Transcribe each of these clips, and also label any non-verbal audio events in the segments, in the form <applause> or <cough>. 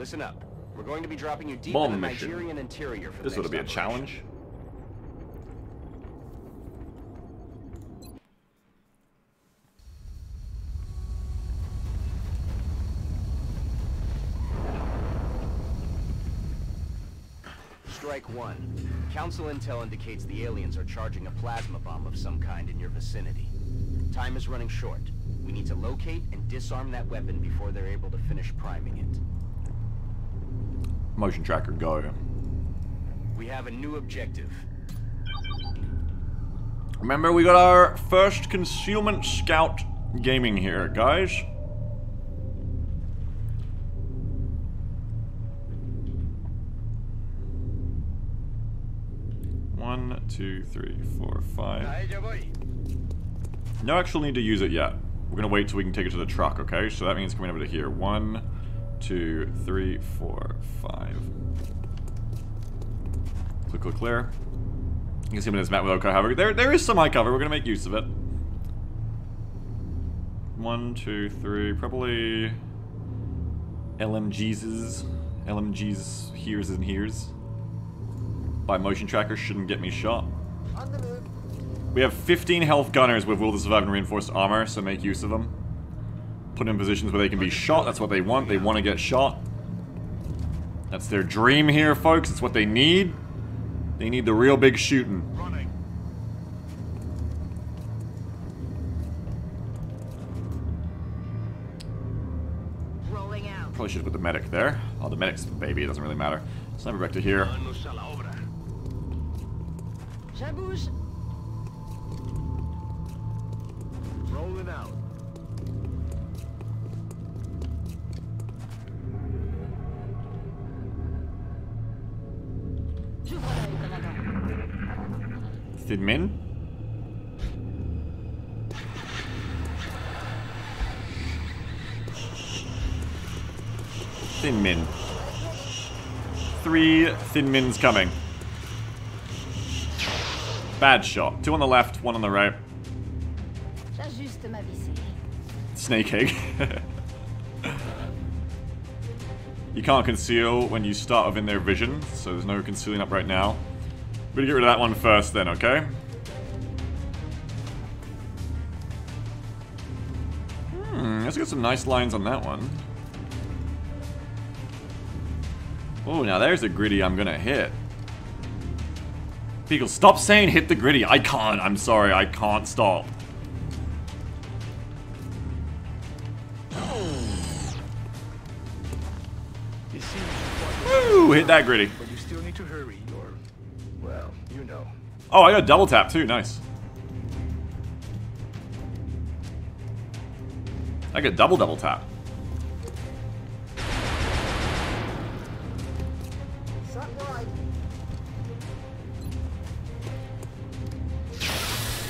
Listen up. We're going to be dropping you deep Bomb in the mission. Nigerian interior for This ought be a operation. challenge. Strike one. Council intel indicates the aliens are charging a plasma bomb of some kind in your vicinity. Time is running short. We need to locate and disarm that weapon before they're able to finish priming it. Motion tracker, go. We have a new objective. Remember, we got our first concealment scout gaming here, guys. One, two, three, four, five. No actual need to use it yet. We're gonna wait till we can take it to the truck, okay? So that means coming over to here. One, two, three, four, five. Click, click, clear. You can see him in his map without cover. There, there is some high cover. We're gonna make use of it. One, two, three. Probably LMGs. LMGs here's and here's. By motion tracker shouldn't get me shot. We have 15 health gunners with Will to Survive and Reinforced Armor, so make use of them. Put in positions where they can be shot. That's what they want. They want to get shot. That's their dream here, folks. It's what they need. They need the real big shooting. Probably should put the medic there. Oh, the medic's the baby. It doesn't really matter. Sniper back to here. Rolling out. Thin Min. Thin Min. Three Thin Mins coming. Bad shot. Two on the left, one on the right. J'ajuste ma visée. Snake egg. <laughs> you can't conceal when you start within their vision, so there's no concealing up right now. We're gonna get rid of that one first then, okay? Hmm, let's get some nice lines on that one. Oh, now there's a gritty I'm gonna hit. Beagle, stop saying hit the gritty. I can't. I'm sorry. I can't stop. Woo! Hit that gritty. Oh, I got a double tap too. Nice. I get double double tap.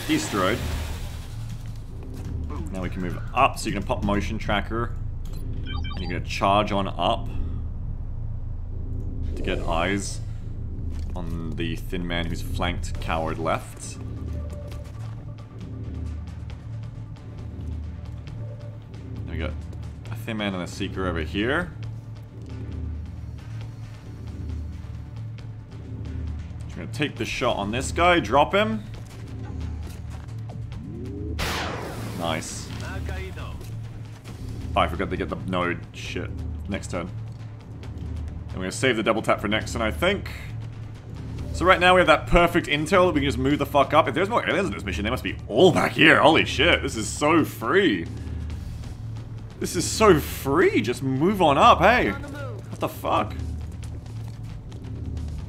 Destroyed. Now we can move up, so you can pop motion tracker. And you're gonna charge on up to get eyes on the thin man who's flanked coward left. We got a thin man and a seeker over here. Just gonna take the shot on this guy, drop him. Nice. Oh, I forgot to get the node. Shit. Next turn. And we're gonna save the double tap for next turn, I think. So right now we have that perfect intel that we can just move the fuck up. If there's more aliens in this mission, they must be all back here. Holy shit, this is so free. This is so free. Just move on up, hey. What the fuck?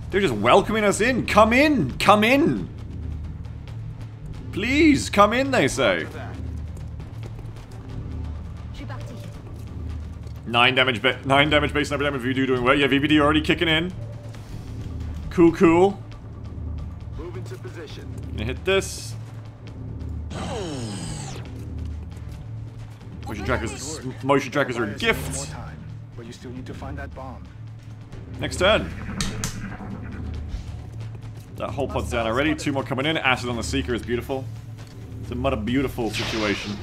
They're just welcoming us in. Come in. Come in. Please, come in, they say. Je suis parti. Nine damage, nine damage base, sniper damage. VD doing well. Yeah, VVD already kicking in. Cool, cool. Move into position. Gonna hit this. Motion trackers, motion trackers are a Requires a little More gift. but you still need to find that bomb. Next turn. That whole pod's down already. Two more coming in. Acid on the Seeker is beautiful. It's a mother beautiful situation.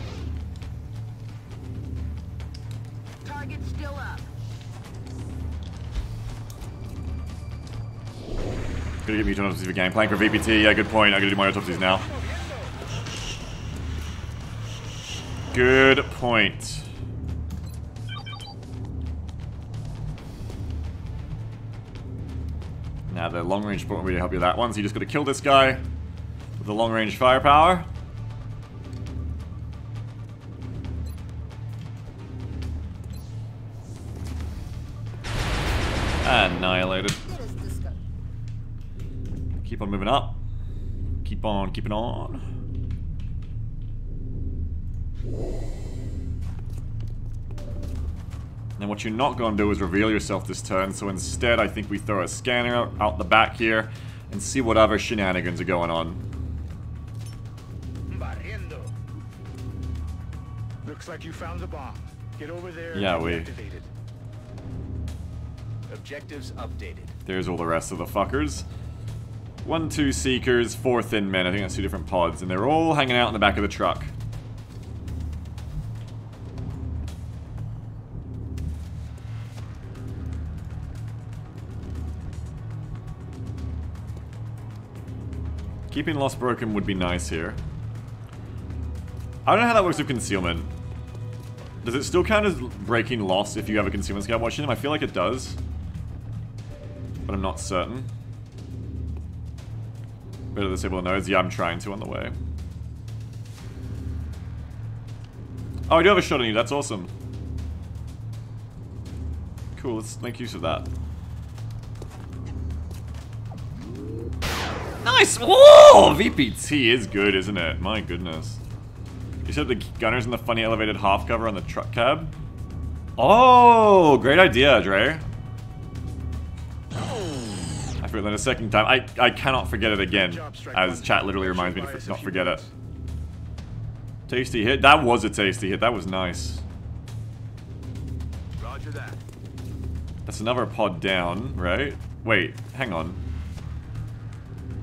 Gonna get me to an autopsy for gang. Playing for VPT. Yeah, good point. I'm gonna do my autopsies now. Good point. Now the long range support won't really help you with that one, so you just gotta kill this guy with the long range firepower. Keep on moving up. Keep on keeping on. And what you're not going to do is reveal yourself this turn, so instead I think we throw a scanner out, out the back here and see whatever shenanigans are going on. Looks like you found the bomb. Get over there Yeah, and we-. Objectives updated. There's all the rest of the fuckers. One, two Seekers, four Thin Men. I think that's two different pods, and they're all hanging out in the back of the truck. Keeping Lost Broken would be nice here. I don't know how that works with concealment. Does it still count as breaking Lost if you have a concealment scout watching them? I feel like it does but I'm not certain. Better disable the nodes? Yeah, I'm trying to on the way. Oh, I do have a shot on you. That's awesome. Cool, let's make use of that. Nice! Whoa! VPT is good, isn't it? My goodness. You said the gunners in the funny elevated half cover on the truck cab? Oh, great idea, Dre. Forgot that a second time. I, I cannot forget it again, Good job, Strike as chat literally reminds me to us f- a not forget it. Tasty hit. That was a tasty hit. That was nice. Roger that. That's another pod down, right? Wait, hang on.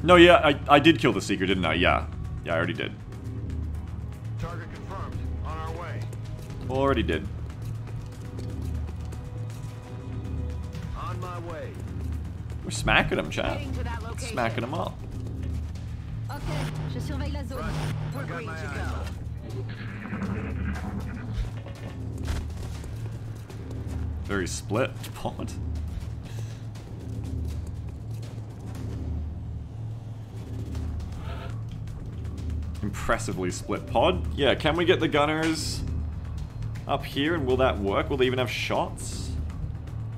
No, yeah, I, I did kill the Seeker, didn't I? Yeah. Yeah, I already did. Target confirmed. On our way. Already did. On my way. We're smacking them, chat. Heading to that location. Smacking them up. Ok, je surveille la zone. We're green to go. Very split pod. Impressively split pod. Yeah, can we get the gunners up here and will that work? Will they even have shots?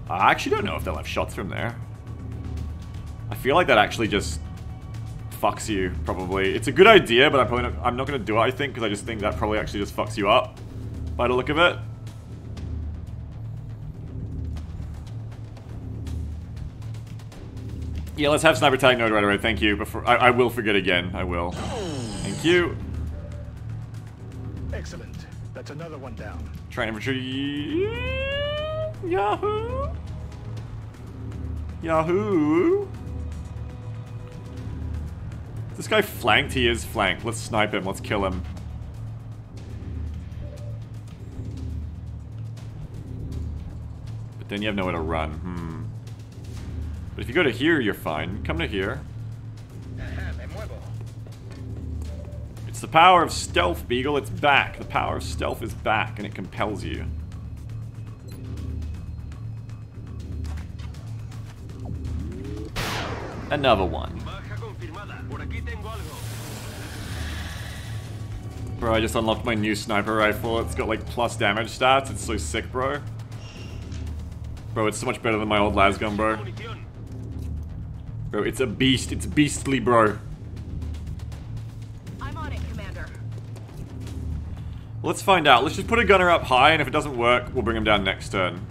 I actually don't know if they'll have shots from there. I feel like that actually just fucks you, probably. It's a good idea, but I'm probably not, I'm not going to do it, I think, because I just think that probably actually just fucks you up by the look of it. Yeah, let's have sniper tag node right away. Thank you. Before I, I will forget again. I will. Thank you. Excellent. That's another one down. Train infantry. Yahoo. Yahoo. This guy flanked. He is flanked. Let's snipe him. Let's kill him. But then you have nowhere to run. Hmm. But if you go to here, you're fine. Come to here. It's the power of stealth, Beagle. It's back. The power of stealth is back, and it compels you. Another one. Bro, I just unlocked my new sniper rifle. It's got like plus damage stats. It's so sick, bro. Bro, it's so much better than my old lasgun, bro. Bro, it's a beast. It's beastly, bro. I'm on it, Commander. Let's find out. Let's just put a gunner up high, and if it doesn't work, we'll bring him down next turn.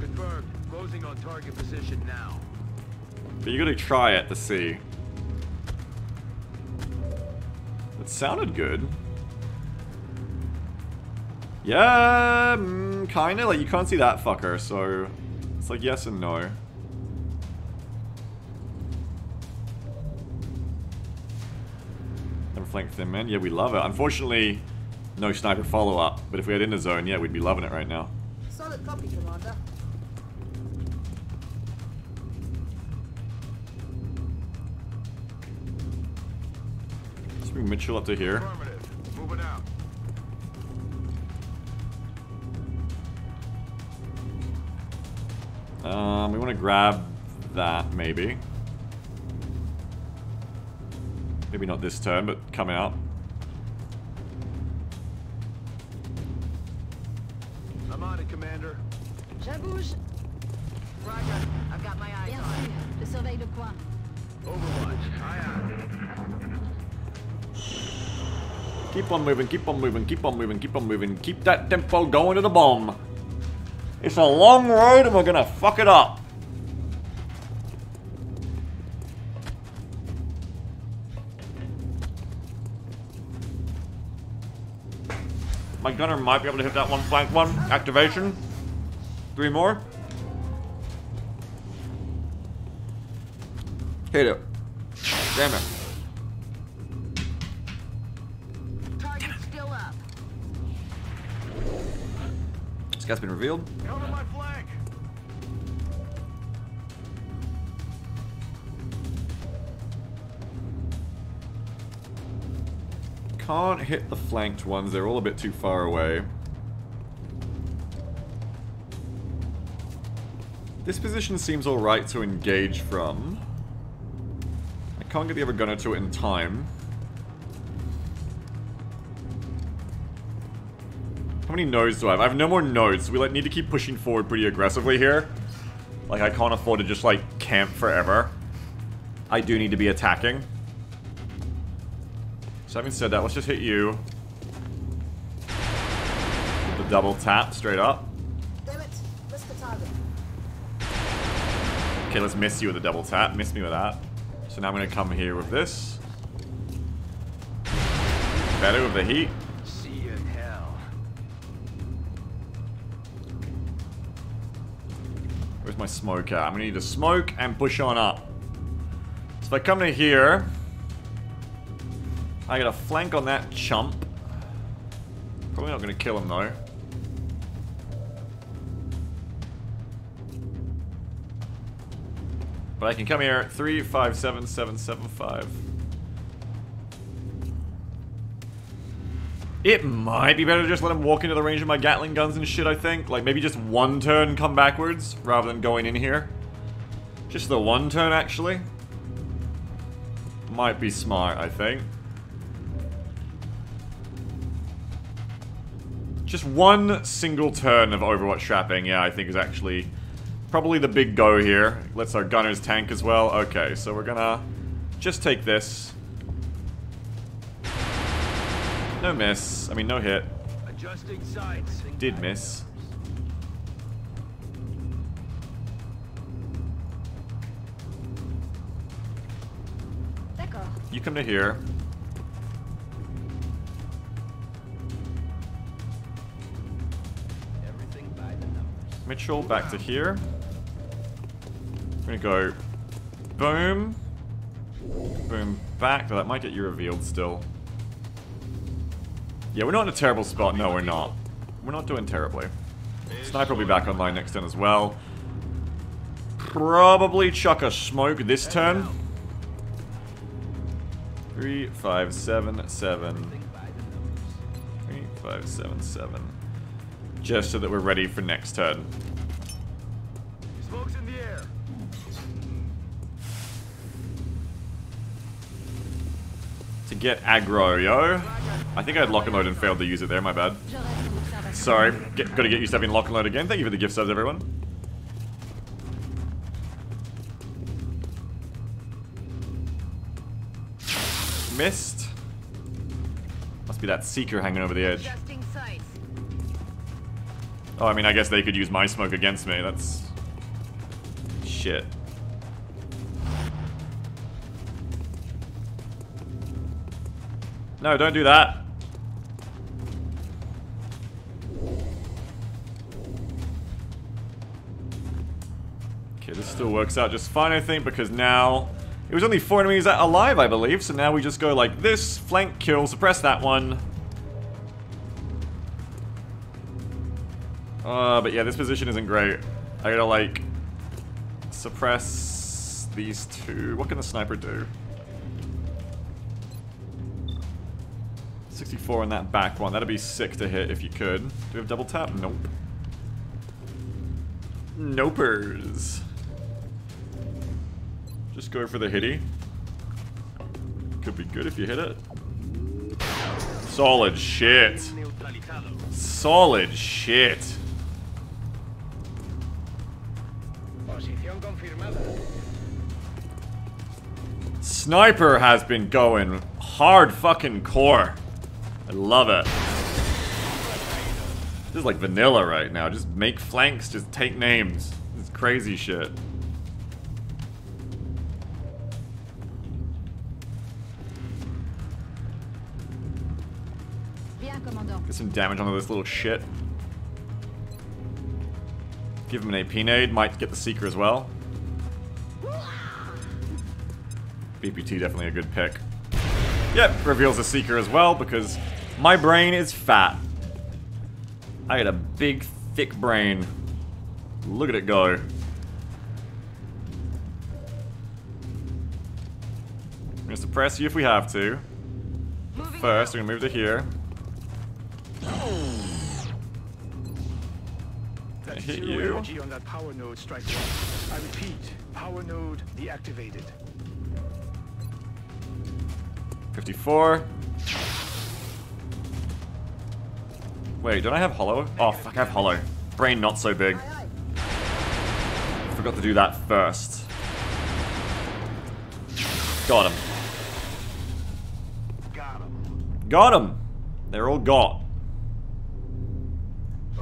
Confirmed. Closing on target position now. But you gotta try it to see. It sounded good. Yeah, mm, kinda. Like, you can't see that fucker, so... It's like yes and no. Never flank thin man. Yeah, we love it. Unfortunately, no sniper follow-up. But if we had in the zone, yeah, we'd be loving it right now. Solid copy, Commander. bring Mitchell up to here. Um, we want to grab that, maybe. Maybe not this turn, but coming up. I'm on it, Commander. Je bouge. Roger. I've got my eyes Bien on sûr. it. Je surveille le coin. Overwatch. Aye, aye. Keep on moving, keep on moving, keep on moving, keep on moving. Keep that tempo going to the bomb. It's a long road and we're gonna fuck it up. My gunner might be able to hit that one flank one. Activation. Three more. Hit it. Damn it. This guy's been revealed. Cover my flank. Can't hit the flanked ones, they're all a bit too far away. This position seems alright to engage from. I can't get the other gunner to it in time. How many nodes do I have? I have no more nodes. We like need to keep pushing forward pretty aggressively here. Like I can't afford to just like camp forever. I do need to be attacking. So having said that, let's just hit you. With the double tap straight up. Damn it. The target. Okay, let's miss you with a double tap. Miss me with that. So now I'm gonna come here with this. Better with the heat. Where's my smoke at? I'm gonna need to smoke and push on up. So if I come to here, I got a flank on that chump. Probably not gonna kill him though. But I can come here. Three, five, seven, seven, seven, five. It might be better to just let him walk into the range of my Gatling guns and shit, I think. Like, maybe just one turn come backwards, rather than going in here. Just the one turn, actually. Might be smart, I think. Just one single turn of Overwatch trapping, yeah, I think is actually probably the big go here. Lets our gunners tank as well. Okay, so we're gonna just take this. No miss. I mean, no hit. Adjusting sights. Did miss. D'accord. You come to here. Everything by the numbers. Mitchell back to here. We're gonna go boom. Boom back. Though that might get you revealed still. Yeah, we're not in a terrible spot. No, we're not. We're not doing terribly. Sniper will be back online next turn as well. Probably chuck a smoke this turn. Three, five, seven, seven. Three, five, seven, seven. Just so that we're ready for next turn. Smoke's in the air. To get aggro, yo. I think I had lock and load and failed to use it there, my bad. Sorry, get, gotta get used to having lock and load again. Thank you for the gift subs, everyone. Missed. Must be that seeker hanging over the edge. Oh, I mean, I guess they could use my smoke against me. That's... Shit. No, don't do that. Still works out just fine, I think, because now... It was only four enemies alive, I believe, so now we just go like this, flank kill, suppress that one. Uh, but yeah, this position isn't great. I gotta, like, suppress these two. What can the sniper do? 64 on that back one. That'd be sick to hit if you could. Do we have double tap? Nope. Nopers. Just go for the hitty. Could be good if you hit it. Solid shit. Solid shit. Sniper has been going hard fucking core. I love it. This is like vanilla right now. Just make flanks, just take names. It's crazy shit. Get some damage onto this little shit. Give him an AP nade, might get the Seeker as well. VPT definitely a good pick. Yep, reveals the Seeker as well because my brain is fat. I got a big, thick brain. Look at it go. We're gonna suppress you if we have to. First, we're gonna move to here. Gonna hit you. energy on that power node strike. I repeat, power node deactivated. 54. Wait, don't I have hollow? Oh, fuck, I have hollow. Brain not so big. Forgot to do that first. Got him. Got him. Got him! They're all got.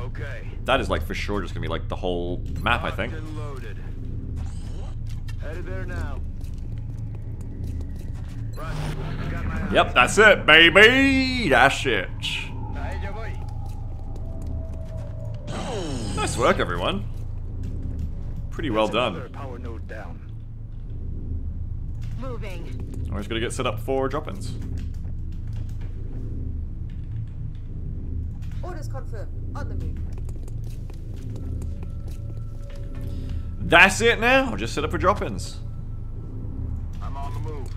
Okay. That is like for sure just gonna be like the whole map, I think. Loaded. Headed there now. Roger. Got my. Yep, that's it, baby! That's it. Ahí yo voy. Nice work, everyone. Pretty well done. Power node down. Moving. We're just gonna get set up for drop-ins. Orders confirmed. On the move. That's it now. Just set up for drop-ins. I'm on the move.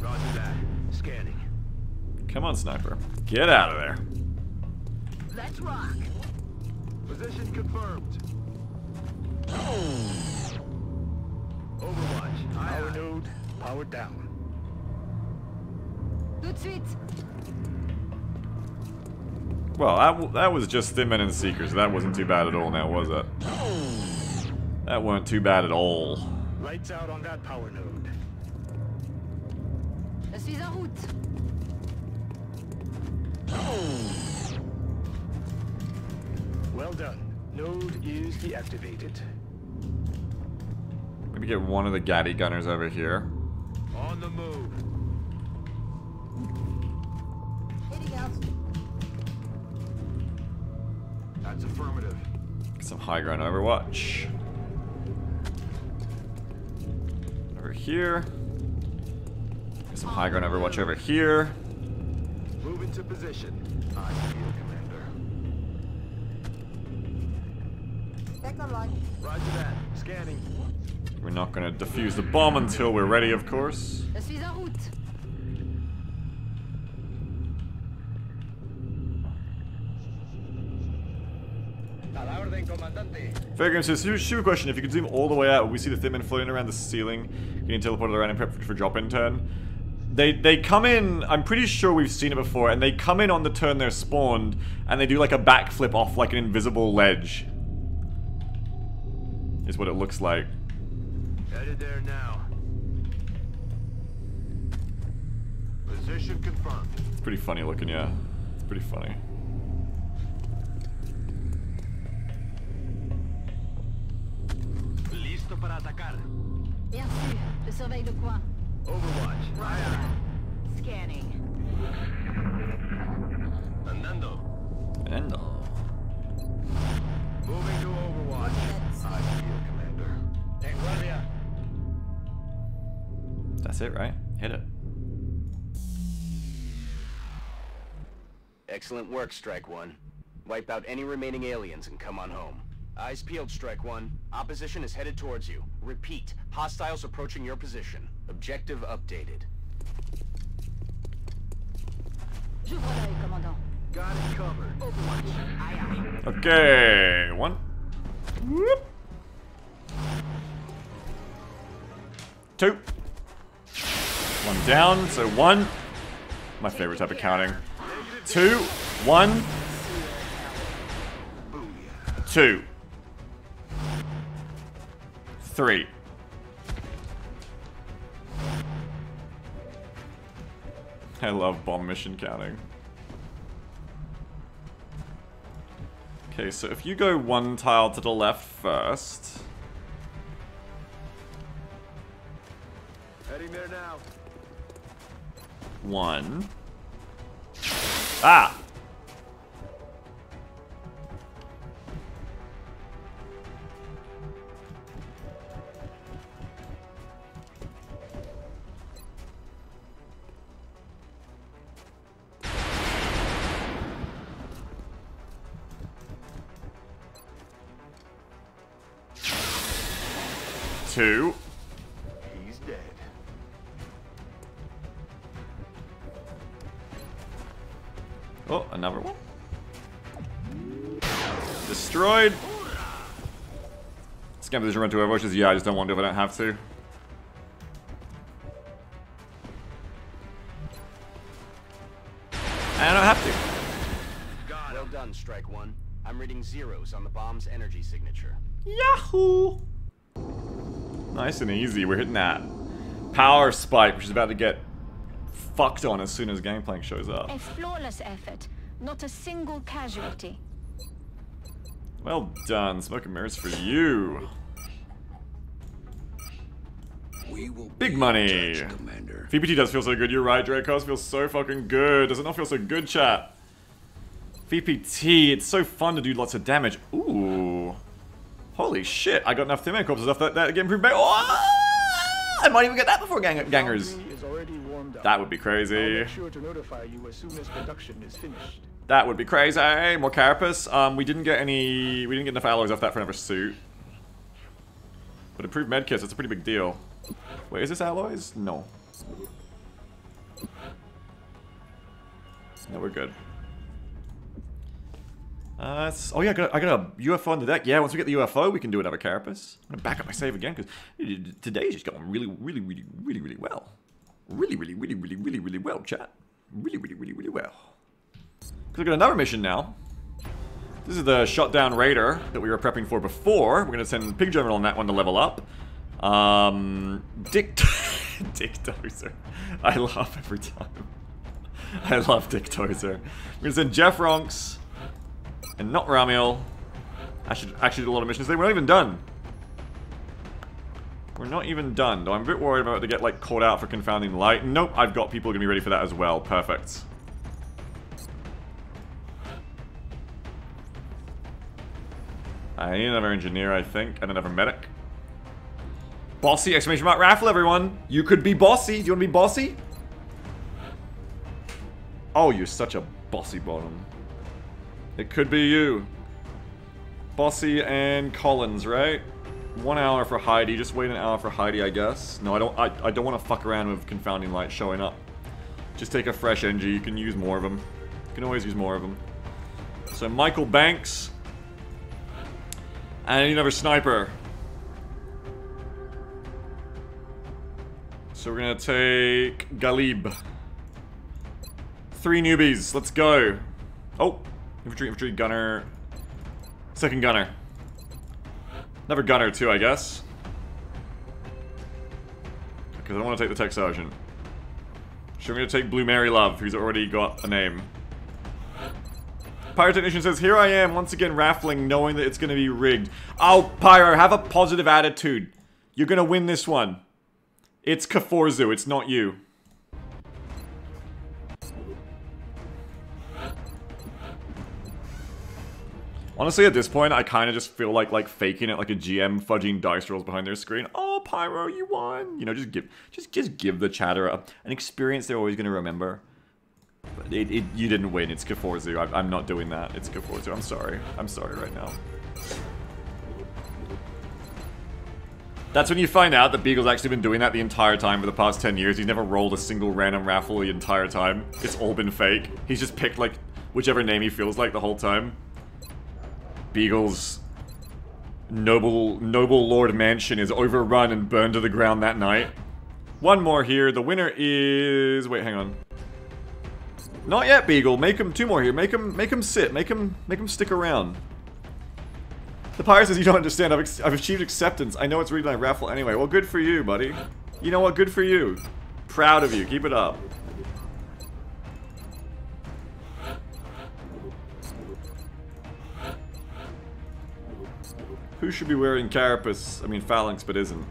Roger that. Scanning. Come on, sniper. Get out of there. Let's rock. Position confirmed. Overwatch. Power node powered down. Tout de suite. Well, that, that was just Thin Men and Seekers. That wasn't too bad at all now, was it? That weren't too bad at all. Lights out on that power node. Je suis en route. Well done. Node is deactivated. Maybe get one of the Gaddy gunners over here. On the move. That's affirmative. Get some high ground Overwatch. Over here. Get some high ground Overwatch over here. Move into position. I feel, Commander. Back online. Roger that. Scanning. We're not gonna defuse the bomb until we're ready, of course. Je suis en route. La orden, comandante. Fairgame says, "Stupid stupid question. If you could zoom all the way out, we see the thin men floating around the ceiling, getting teleported around and prepped for drop-in turn. They they come in. I'm pretty sure we've seen it before, and they come in on the turn they're spawned, and they do like a backflip off like an invisible ledge. Is what it looks like. Headed there now. Position confirmed. It's pretty funny looking, yeah. It's pretty funny. Listo para atacar. Bien sûr. Je surveille le coin. Overwatch. Aye, aye. Scanning. Andando. And uh, Moving to Overwatch. I feel, Commander. En guardia. that's it, right? Hit it. Excellent work, Strike One. Wipe out any remaining aliens and come on home. Eyes peeled, Strike One. Opposition is headed towards you. Repeat, hostiles approaching your position. Objective updated. J'ouvre l'œil, commandant. Got it covered. Overwatch. Aye, aye. Okay, one. Whoop. Two. One down, so one. My favorite type of counting. Two, one, two, three. I love bomb mission counting. Okay, so if you go one tile to the left first, Heading there now. one. Ah! Scam position run to overwatches. Yeah, I just don't want to if I don't have to. I don't have to. Well done, Strike One. I'm reading zeros on the bomb's energy signature. Yahoo! Nice and easy. We're hitting that power spike, which is about to get fucked on as soon as Gangplank shows up. A flawless effort. Not a single casualty. Well done. Smoke and mirrors for you. We will Big money. Commander. VPT does feel so good, you're right, Dracos feels so fucking good. Does it not feel so good, chat? VPT, it's so fun to do lots of damage. Ooh. Holy shit, I got enough Thin Man Corpses enough that, that get improved by- oh! I might even get that before gang gangers. Foundry is already warmed up. That would be crazy. sure to notify you as as production is finished. That would be crazy. More carapace. Um, we didn't get any. We didn't get enough alloys off that for another suit. But improved medkits. That's a pretty big deal. Wait, is this alloys? No. No, we're good. Uh, oh yeah, I got, I got a UFO on the deck. Yeah, once we get the UFO, we can do another carapace. I'm gonna back up my save again because today's just going really, really, really, really, really well. Really, really, really, really, really, really well, chat. Really, really, really, really well. Because we got another mission now. This is the shutdown raider that we were prepping for before. We're gonna send Pig General on that one to level up. Um, Dick, <laughs> Dick Dozer. I laugh every time. <laughs> I love Dick Dozer. We're gonna send Jeff Ronks and not Ramiel. I should actually do a lot of missions. They weren't even done. We're not even done, though I'm a bit worried about to get like caught out for confounding light. Nope, I've got people gonna be ready for that as well. Perfect. I need another engineer, I think, and another medic. Bossy! Exclamation mark raffle, everyone! You could be bossy! Do you want to be bossy? Oh, you're such a bossy bottom. It could be you. Bossy and Collins, right? One hour for Heidi. Just wait an hour for Heidi, I guess. No, I don't. I, I don't want to fuck around with confounding light showing up. Just take a fresh NG. You can use more of them. You can always use more of them. So Michael Banks. And another sniper. So we're gonna take Galib. Three newbies. Let's go. Oh, infantry, infantry, gunner. Second gunner. Another gunner too, I guess. Because I don't want to take the tech sergeant. So I'm gonna take Blue Mary Love, who's already got a name. Pyro Technician says, Here I am, once again raffling, knowing that it's gonna be rigged. Oh, Pyro, have a positive attitude. You're gonna win this one. It's Kaforzu, it's not you. Honestly, at this point, I kind of just feel like like faking it, like a GM fudging dice rolls behind their screen. Oh, Pyro, you won! You know, just give, just just give the chatter an experience they're always gonna remember. It, it, you didn't win. It's Kaforzu. I, I'm not doing that. It's Kaforzu. I'm sorry. I'm sorry right now. That's when you find out that Beagle's actually been doing that the entire time for the past 10 years. He's never rolled a single random raffle the entire time. It's all been fake. He's just picked, like, whichever name he feels like the whole time. Beagle's noble, noble Lord Mansion is overrun and burned to the ground that night. One more here. The winner is... Wait, hang on. Not yet, Beagle. Make him two more here. Make him, make him sit. Make him, make him stick around. The pirate says you don't understand. I've, I've achieved acceptance. I know it's reading my raffle anyway. Well, good for you, buddy. You know what? Good for you. Proud of you. Keep it up. Who should be wearing carapace? I mean phalanx, but isn't.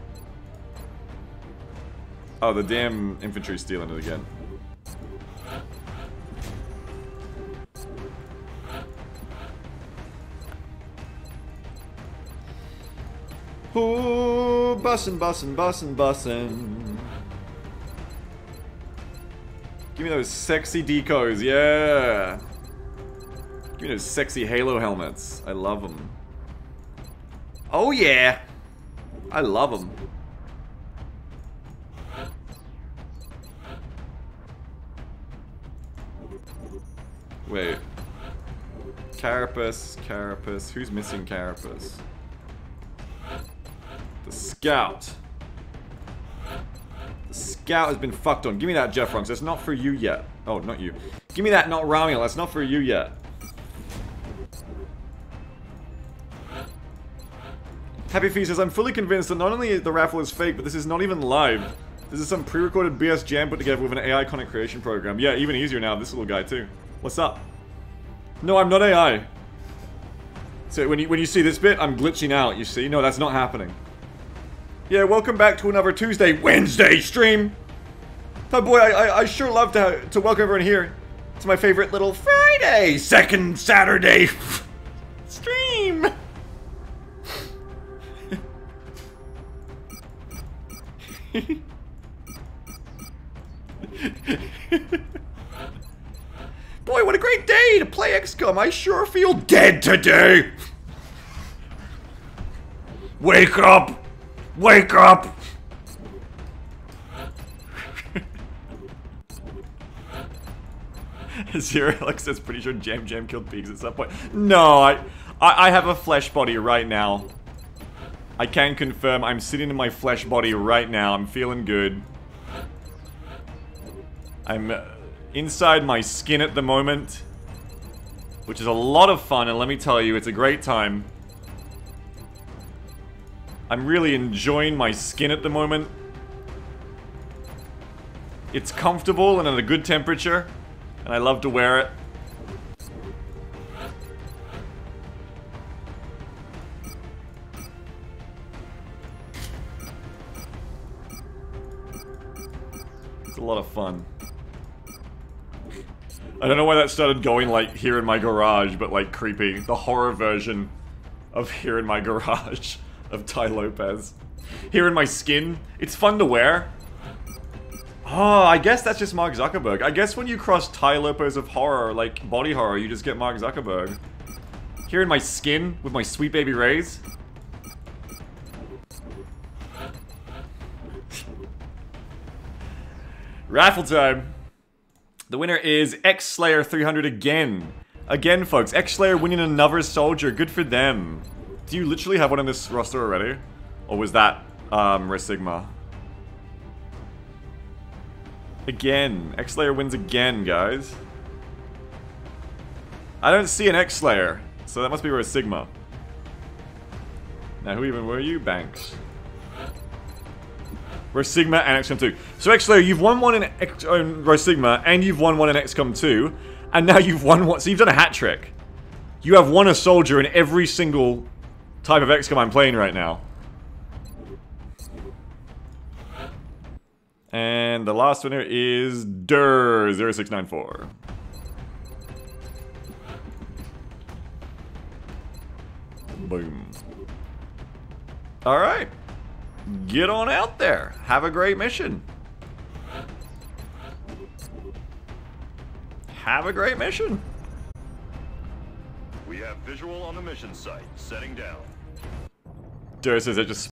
Oh, the damn infantry stealing it again. Ooh, bussin', bussin', bussin', bussin'. Give me those sexy decos, yeah! Give me those sexy Halo helmets. I love them. Oh yeah! I love them. Wait. Carapace, Carapace. Who's missing Carapace? The Scout. The Scout has been fucked on. Give me that, Jeff Runks. That's not for you yet. Oh, not you. Give me that, not Ramiel. That's not for you yet. Happy Feast says, I'm fully convinced that not only the raffle is fake, but this is not even live. This is some pre-recorded BS jam put together with an AI content creation program. Yeah, even easier now, this little guy too. What's up? No, I'm not AI. So when you, when you see this bit, I'm glitching out, you see? No, that's not happening. Yeah, welcome back to another Tuesday, Wednesday stream. Oh boy, I, I, I sure love to, to welcome everyone here to my favorite little Friday, second Saturday <laughs> stream. <laughs> Boy, what a great day to play XCOM. I sure feel dead today. Wake up! Wake up! <laughs> Zero Alex says pretty sure Jam Jam killed pigs at some point. No, I, I I have a flesh body right now. I can confirm I'm sitting in my flesh body right now. I'm feeling good. I'm uh, inside my skin at the moment. Which is a lot of fun, and let me tell you, it's a great time. I'm really enjoying my skin at the moment. It's comfortable and at a good temperature, and I love to wear it. It's a lot of fun. I don't know why that started going like here in my garage, but like creepy. The horror version of here in my <laughs> garage of Tai Lopez. Here in my skin. It's fun to wear. Oh, I guess that's just Mark Zuckerberg. I guess when you cross Tai Lopez of horror, like body horror, you just get Mark Zuckerberg. Here in my skin with my sweet baby rays. Raffle time. The winner is X-Slayer 300 again. Again, folks. X-Slayer winning another soldier. Good for them. Do you literally have one in this roster already? Or was that, um, Resigma? Again. X-Slayer wins again, guys. I don't see an X-Slayer. So that must be Resigma. Now, who even were you? Banks. Sigma and XCOM 2. So X-Slayer, you've won one in X uh, Sigma, and you've won one in XCOM 2, and now you've won one. So you've done a hat trick. You have won a soldier in every single type of XCOM I'm playing right now. And the last winner is Dur0694. Boom. Alright get on out there. Have a great mission. Have a great mission. We have visual on the mission site. Setting down. Dura says it just